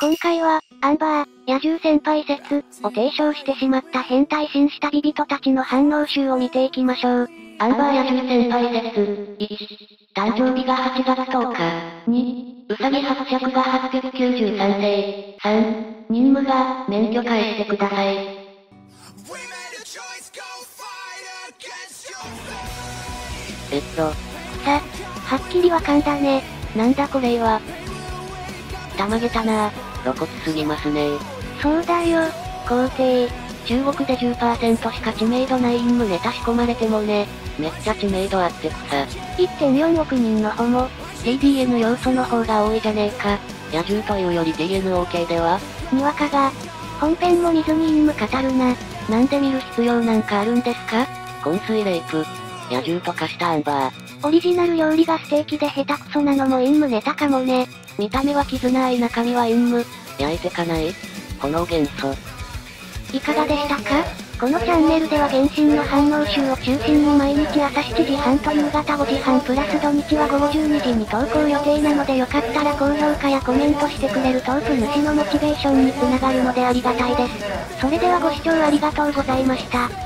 今回は、アンバー、野獣先輩説を提唱してしまった変態紳士旅人たちの反応集を見ていきましょう。アンバー野獣先輩説。1、誕生日が8月10日。2、うさぎ伯爵が893世。3、任務が免許返してください。えっと、さ、はっきりわかんだね。なんだこれは。たまげたな露骨すぎますねそうだよ。皇帝。中国で10%しか知名度ない陰夢ネタ仕込まれてもね、めっちゃ知名度あってくさ。1.4億人のホモ。TDN 要素の方が多いじゃねえか。野獣というより TNO 系ではにわかが。本編も見ずに陰夢語るな。なんで見る必要なんかあるんですか？昏睡レイプ。野獣と化したアンバー。オリジナル料理がステーキで下手くそなのも陰夢ネタかもね。見た目は絆愛中身は陰夢。焼いてかない？炎元素。いかがでしたか？このチャンネルでは原神の反応集を中心に毎日朝7時半と夕方5時半プラス土日は午後12時に投稿予定なのでよかったら高評価やコメントしてくれるトーク主のモチベーションにつながるのでありがたいです。それではご視聴ありがとうございました。